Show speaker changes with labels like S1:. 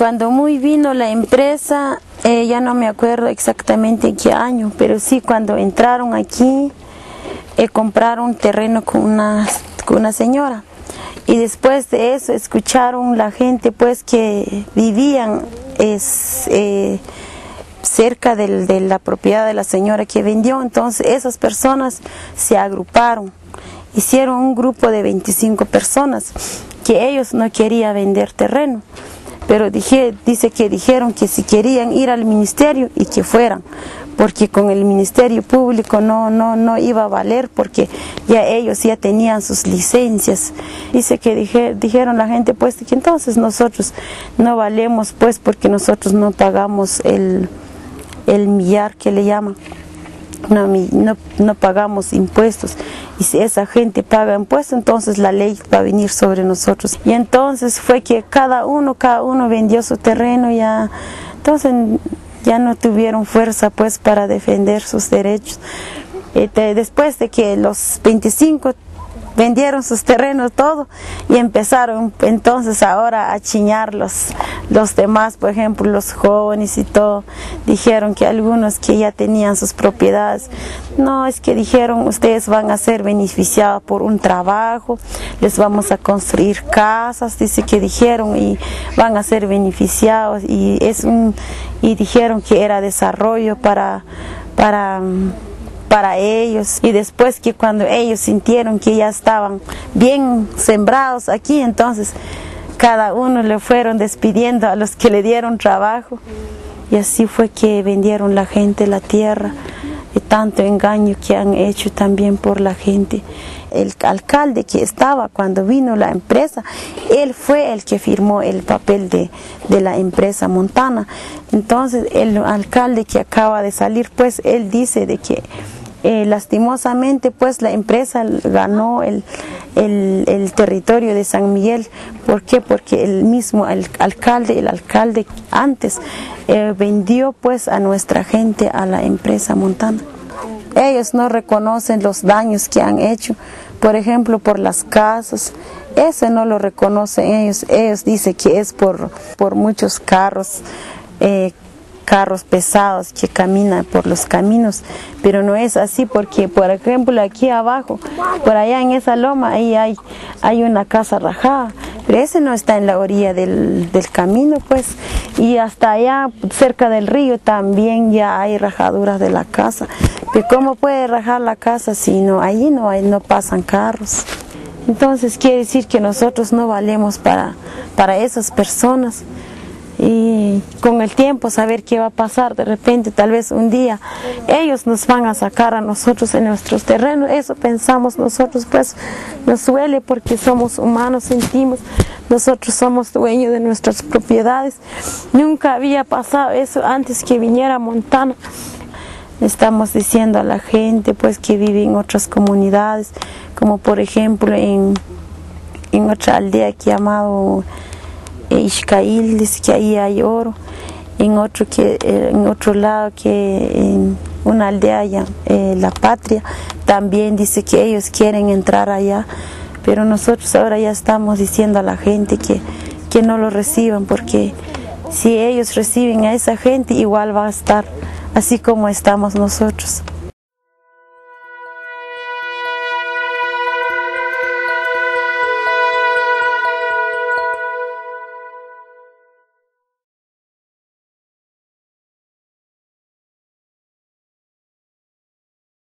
S1: cuando muy vino la empresa, eh, ya no me acuerdo exactamente en qué año, pero sí cuando entraron aquí, eh, compraron terreno con una, con una señora. Y después de eso escucharon la gente pues que vivían eh, cerca de la propiedad de la señora que vendió. Entonces esas personas se agruparon, hicieron un grupo de 25 personas que ellos no querían vender terreno. Pero dije, dice que dijeron que si querían ir al ministerio y que fueran, porque con el ministerio público no, no, no iba a valer porque ya ellos ya tenían sus licencias. Dice que dije, dijeron la gente pues que entonces nosotros no valemos pues porque nosotros no pagamos el, el millar que le llaman. No, no, no pagamos impuestos y si esa gente paga impuestos entonces la ley va a venir sobre nosotros. Y entonces fue que cada uno cada uno vendió su terreno ya. Entonces ya no tuvieron fuerza pues para defender sus derechos. Este, después de que los 25 vendieron sus terrenos todo y empezaron entonces ahora a chiñar los, demás, por ejemplo los jóvenes y todo, dijeron que algunos que ya tenían sus propiedades, no es que dijeron ustedes van a ser beneficiados por un trabajo, les vamos a construir casas, dice que dijeron y van a ser beneficiados y es un y dijeron que era desarrollo para para para ellos y después que cuando ellos sintieron que ya estaban bien sembrados aquí, entonces cada uno le fueron despidiendo a los que le dieron trabajo y así fue que vendieron la gente la tierra y tanto engaño que han hecho también por la gente. El alcalde que estaba cuando vino la empresa, él fue el que firmó el papel de, de la empresa Montana. Entonces el alcalde que acaba de salir, pues él dice de que eh, lastimosamente pues la empresa ganó el, el, territorio de San Miguel. ¿Por qué? Porque el mismo el alcalde, el alcalde antes eh, vendió pues a nuestra gente a la empresa Montana. Ellos no reconocen los daños que han hecho, por ejemplo, por las casas. Ese no lo reconocen ellos. Ellos dicen que es por, por muchos carros. eh, carros pesados que caminan por los caminos, pero no es así porque, por ejemplo, aquí abajo, por allá en esa loma, ahí hay, hay una casa rajada, pero ese no está en la orilla del, del camino, pues, y hasta allá, cerca del río, también ya hay rajaduras de la casa. Pero ¿cómo puede rajar la casa si no, allí no, no pasan carros? Entonces quiere decir que nosotros no valemos para, para esas personas y con el tiempo saber qué va a pasar. De repente tal vez un día ellos nos van a sacar a nosotros en nuestros terrenos eso pensamos nosotros pues nos duele porque somos humanos sentimos. Nosotros somos dueños de nuestras propiedades. Nunca había pasado eso antes que viniera Montana. Estamos diciendo a la gente pues que vive en otras comunidades como por ejemplo en, en otra aldea que llamado Ixcail, dice que ahí hay oro, en otro, que, eh, en otro lado que en una aldea allá, eh, La Patria, también dice que ellos quieren entrar allá, pero nosotros ahora ya estamos diciendo a la gente que, que no lo reciban, porque si ellos reciben a esa gente igual va a estar así como estamos nosotros.